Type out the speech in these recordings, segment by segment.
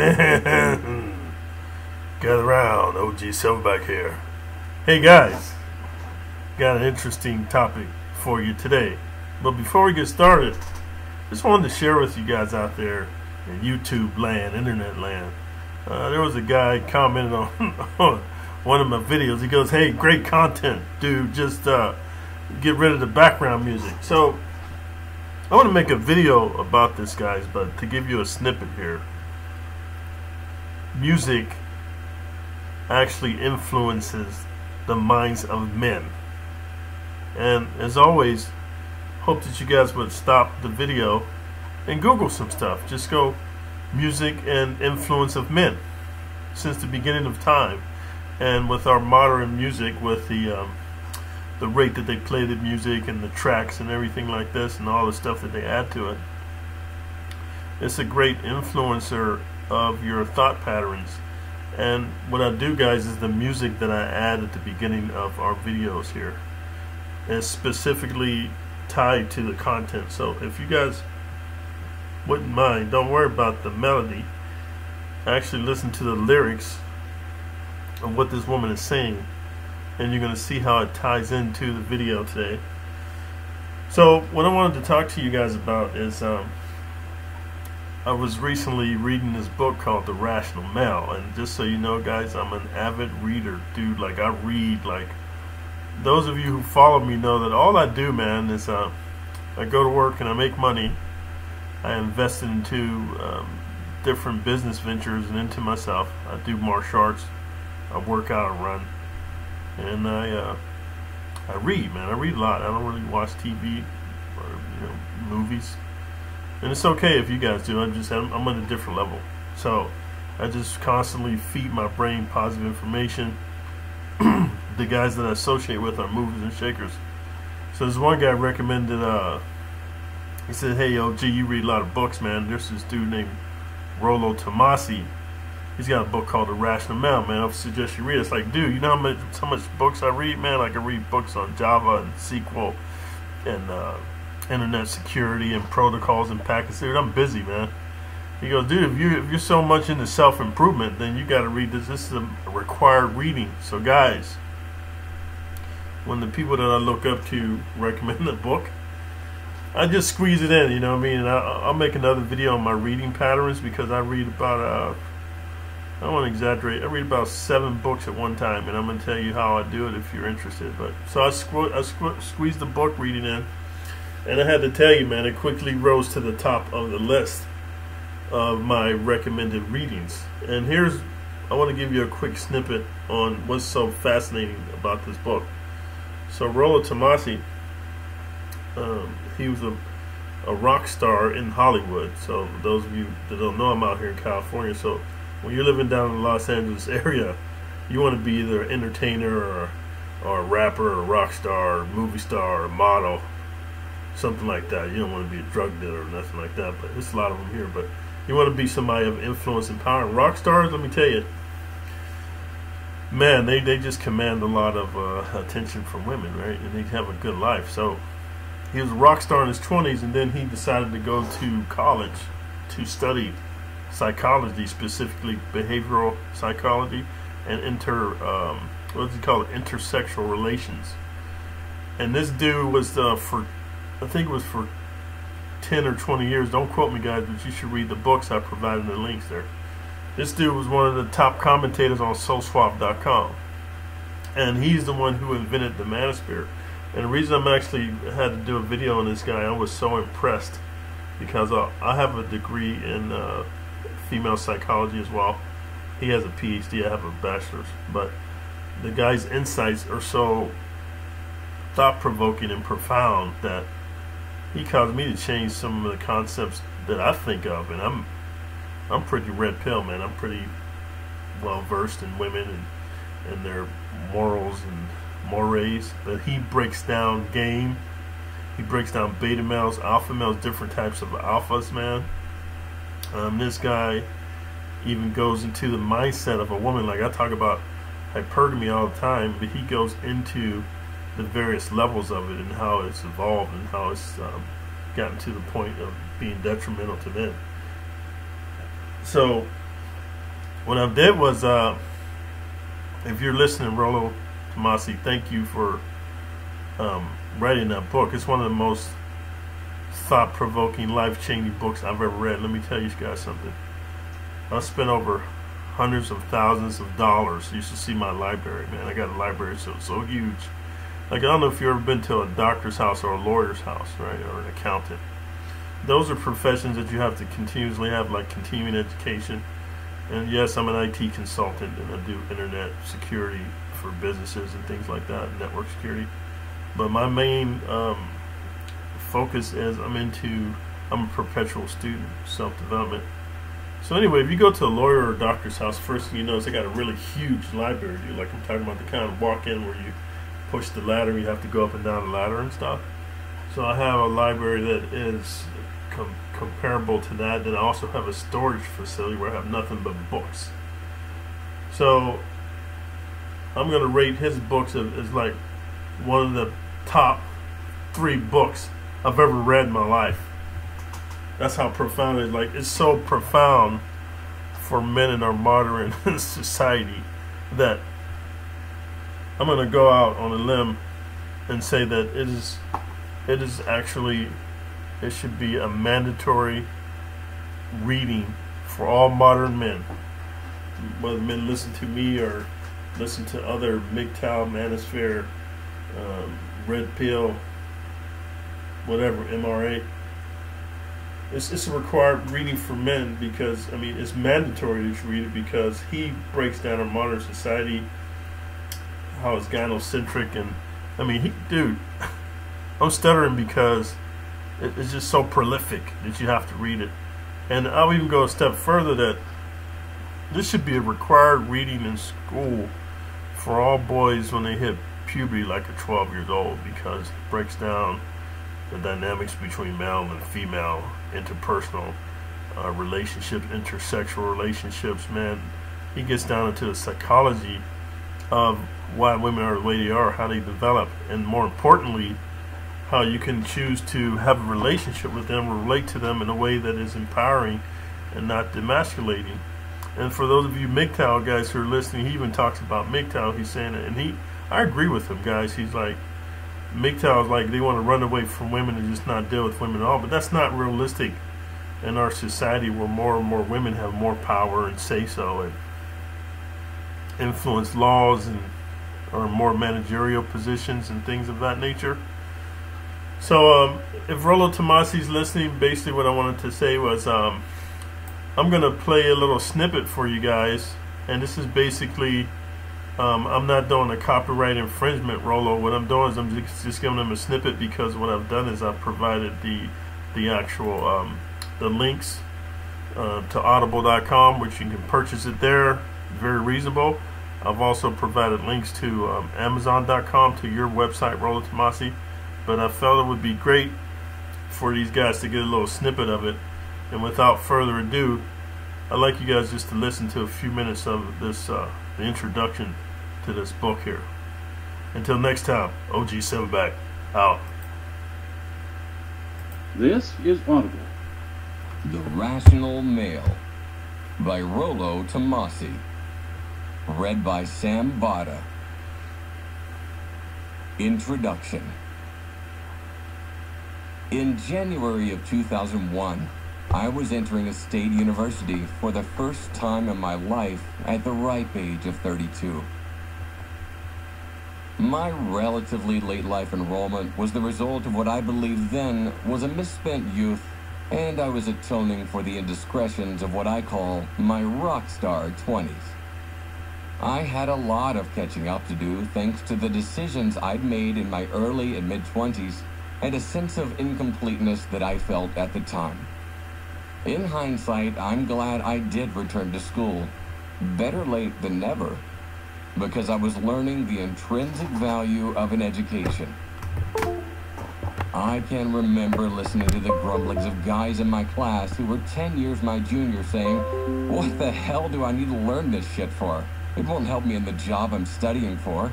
Gather around, OG Silverback here. Hey guys, got an interesting topic for you today. But before we get started, just wanted to share with you guys out there in YouTube land, internet land. Uh, there was a guy commented on, on one of my videos. He goes, "Hey, great content, dude. Just uh, get rid of the background music." So I want to make a video about this, guys, but to give you a snippet here music actually influences the minds of men. And as always, hope that you guys would stop the video and Google some stuff. Just go music and influence of men since the beginning of time. And with our modern music, with the um, the rate that they play the music and the tracks and everything like this and all the stuff that they add to it, it's a great influencer of your thought patterns. And what I do, guys, is the music that I add at the beginning of our videos here is specifically tied to the content. So if you guys wouldn't mind, don't worry about the melody. Actually listen to the lyrics of what this woman is saying and you're going to see how it ties into the video today. So what I wanted to talk to you guys about is um, I was recently reading this book called The Rational Male, and just so you know, guys, I'm an avid reader, dude. Like I read, like those of you who follow me know that all I do, man, is uh, I go to work and I make money. I invest into um, different business ventures and into myself. I do martial arts. I work out and run, and I uh, I read, man. I read a lot. I don't really watch TV or you know movies and it's okay if you guys do. I'm just I'm, I'm on a different level, so I just constantly feed my brain positive information. the guys that I associate with are movers and shakers. So there's one guy recommended. Uh, he said, "Hey, yo, G, you read a lot of books, man. There's this dude named Rollo Tomassi. He's got a book called The Rational Man, man. I suggest you read it. It's like, dude, you know how much, how much books I read, man? I can read books on Java and SQL and uh, internet security and protocols and packets. Dude, I'm busy, man. He goes, dude, if you if you're so much into self improvement, then you got to read this. This is a required reading. So, guys, when the people that I look up to recommend a book, I just squeeze it in. You know what I mean? And I, will make another video on my reading patterns because I read about uh, I don't want to exaggerate. I read about seven books at one time, and I'm going to tell you how I do it if you're interested. But so I, squ- I squ- squeeze the book reading in. And I had to tell you, man, it quickly rose to the top of the list of my recommended readings. And here's, I want to give you a quick snippet on what's so fascinating about this book. So Rollo Tomassi, um, he was a, a rock star in Hollywood. So those of you that don't know, I'm out here in California. So when you're living down in the Los Angeles area, you want to be either an entertainer or, or a rapper or a rock star or movie star or model something like that. You don't want to be a drug dealer or nothing like that, but there's a lot of them here. But you want to be somebody of influence and power. And rock stars, let me tell you, man, they, they just command a lot of uh, attention from women, right? And they have a good life. So he was a rock star in his 20s, and then he decided to go to college to study psychology, specifically behavioral psychology and inter, um, what does he call it, intersexual relations. And this dude was uh, for I think it was for 10 or 20 years. Don't quote me, guys, but you should read the books I provided the links there. This dude was one of the top commentators on SoSuave.com. And he's the one who invented the Manosphere. And the reason I'm actually had to do a video on this guy, I was so impressed because I, I have a degree in uh, female psychology as well. He has a PhD, I have a bachelor's. But the guy's insights are so thought provoking and profound that he caused me to change some of the concepts that I think of, and I'm I'm pretty red pill, man. I'm pretty well versed in women and and their morals and mores. But he breaks down game. He breaks down beta males, alpha males, different types of alphas, man. Um, this guy even goes into the mindset of a woman. Like I talk about hypergamy all the time, but he goes into the various levels of it and how it's evolved and how it's um, gotten to the point of being detrimental to them. So what I did was, uh, if you're listening, Rollo Tomassi, thank you for um, writing that book. It's one of the most thought-provoking, life-changing books I've ever read. Let me tell you guys something. I spent over hundreds of thousands of dollars. You should see my library, man. I got a library so so huge. Like I don't know if you've ever been to a doctor's house or a lawyer's house, right, or an accountant. Those are professions that you have to continuously have, like continuing education. And yes, I'm an IT consultant, and I do internet security for businesses and things like that, network security. But my main um, focus is I'm into I'm a perpetual student, self-development. So anyway, if you go to a lawyer or a doctor's house, first thing you know is they got a really huge library. Like I'm talking about the kind of walk-in where you push the ladder, you have to go up and down the ladder and stuff. So I have a library that is com comparable to that. Then I also have a storage facility where I have nothing but books. So I'm to rate his books as like one of the top three books I've ever read in my life. That's how profound it is. Like it's so profound for men in our modern society that I'm going to go out on a limb and say that it is it is actually it should be a mandatory reading for all modern men. Whether men listen to me or listen to other MGTOW, Manosphere, um, Red Pill, whatever, MRA. It's, it's a required reading for men because, I mean, it's mandatory to read it because he breaks down our modern society, how it's gynocentric, and, I mean, he, dude, I'm stuttering because it, it's just so prolific that you have to read it. And I'll even go a step further that this should be a required reading in school for all boys when they hit puberty like a 12 years old because it breaks down the dynamics between male and female interpersonal uh, relationships, intersexual relationships, man. He gets down into the psychology of why women are the way they are, how they develop, and more importantly, how you can choose to have a relationship with them, or relate to them in a way that is empowering and not demasculating. And for those of you MGTOW guys who are listening, he even talks about MGTOW. He's saying it, and he, I agree with him, guys. He's like, MGTOW is like they want to run away from women and just not deal with women at all. But that's not realistic in our society where more and more women have more power and say so and influence laws and or more managerial positions and things of that nature. So um, if Rollo Tomassi's listening, basically what I wanted to say was um, I'm going to play a little snippet for you guys. And this is basically um, I'm not doing a copyright infringement Rollo. What I'm doing is I'm just, just, giving them a snippet because what I've done is I've provided the the actual um, the links uh, to audible.com which you can purchase it there very reasonable I've also provided links to um, amazon.com to your website Rollo Tomassi but I felt it would be great for these guys to get a little snippet of it and without further ado I'd like you guys just to listen to a few minutes of this uh, the introduction to this book here. Until next time, OG Silverback out. This is Audible. The Rational Male by Rollo Tomassi. Read by Sam Bada. Introduction. In January of 2001, I was entering a state university for the first time in my life at the ripe age of 32. My relatively late life enrollment was the result of what I believed then was a misspent youth, and I was atoning for the indiscretions of what I call my rock star 20s. I had a lot of catching up to do thanks to the decisions I'd made in my early and mid 20s and a sense of incompleteness that I felt at the time. In hindsight, I'm glad I did return to school. Better late than never, because I was learning the intrinsic value of an education. I can remember listening to the grumblings of guys in my class who were 10 years my junior saying, What the hell do I need to learn this shit for? It won't help me in the job I'm studying for.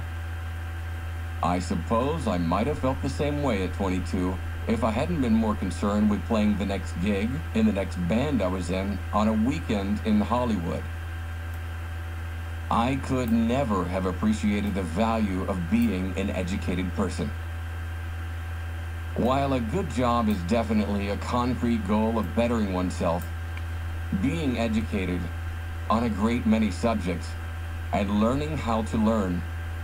I suppose I might have felt the same way at 22 if I hadn't been more concerned with playing the next gig in the next band I was in on a weekend in Hollywood. I could never have appreciated the value of being an educated person. While a good job is definitely a concrete goal of bettering oneself, being educated on a great many subjects and learning how to learn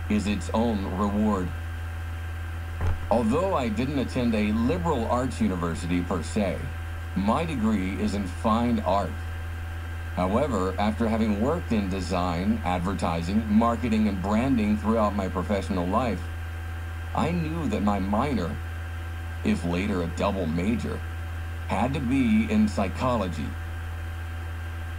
is its own reward. Although I didn't attend a liberal arts university per se, my degree is in fine art. However, after having worked in design, advertising, marketing, and branding throughout my professional life, I knew that my minor, if later a double major, had to be in psychology.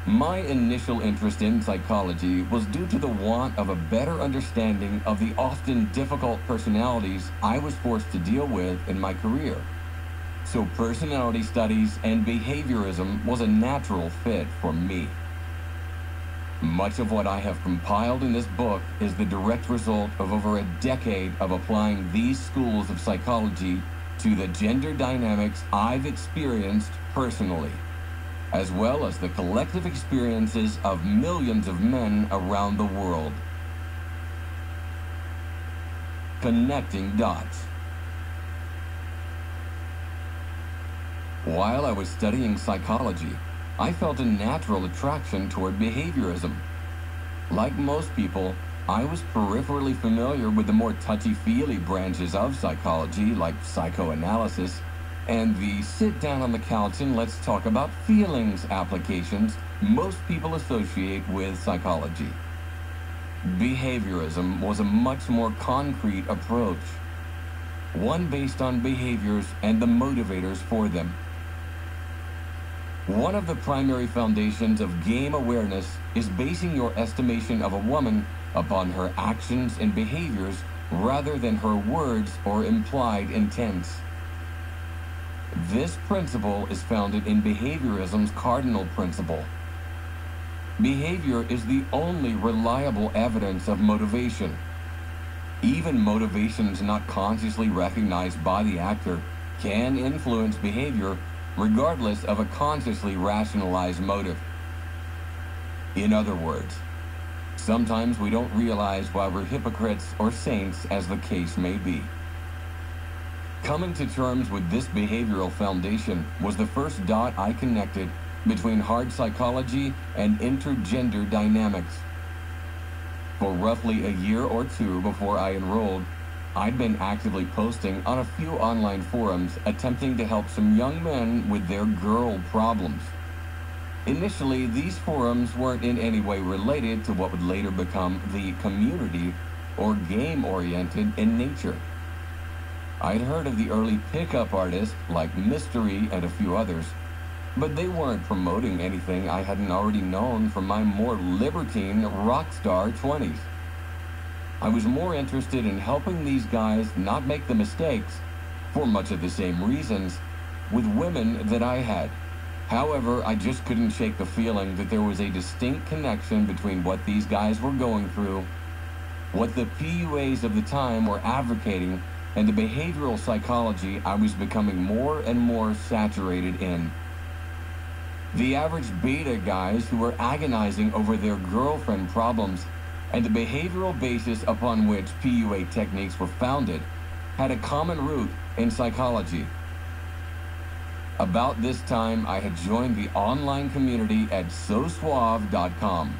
My initial interest in psychology was due to the want of a better understanding of the often difficult personalities I was forced to deal with in my career. So personality studies and behaviorism was a natural fit for me. Much of what I have compiled in this book is the direct result of over a decade of applying these schools of psychology to the gender dynamics I've experienced personally as well as the collective experiences of millions of men around the world. Connecting dots. While I was studying psychology, I felt a natural attraction toward behaviorism. Like most people, I was peripherally familiar with the more touchy-feely branches of psychology, like psychoanalysis, and the sit down on the couch and let's talk about feelings applications most people associate with psychology. Behaviorism was a much more concrete approach, one based on behaviors and the motivators for them. One of the primary foundations of game awareness is basing your estimation of a woman upon her actions and behaviors rather than her words or implied intents. This principle is founded in behaviorism's cardinal principle. Behavior is the only reliable evidence of motivation. Even motivations not consciously recognized by the actor can influence behavior regardless of a consciously rationalized motive. In other words, sometimes we don't realize why we're hypocrites or saints as the case may be. Coming to terms with this behavioral foundation was the first dot I connected between hard psychology and intergender dynamics. For roughly a year or two before I enrolled, I'd been actively posting on a few online forums attempting to help some young men with their girl problems. Initially, these forums weren't in any way related to what would later become the community or game-oriented in nature. I'd heard of the early pickup artists like Mystery and a few others, but they weren't promoting anything I hadn't already known from my more libertine rock star 20s. I was more interested in helping these guys not make the mistakes, for much of the same reasons, with women that I had. However, I just couldn't shake the feeling that there was a distinct connection between what these guys were going through, what the PUAs of the time were advocating, and the behavioral psychology I was becoming more and more saturated in. The average beta guys who were agonizing over their girlfriend problems and the behavioral basis upon which PUA techniques were founded had a common root in psychology. About this time, I had joined the online community at SoSuave.com,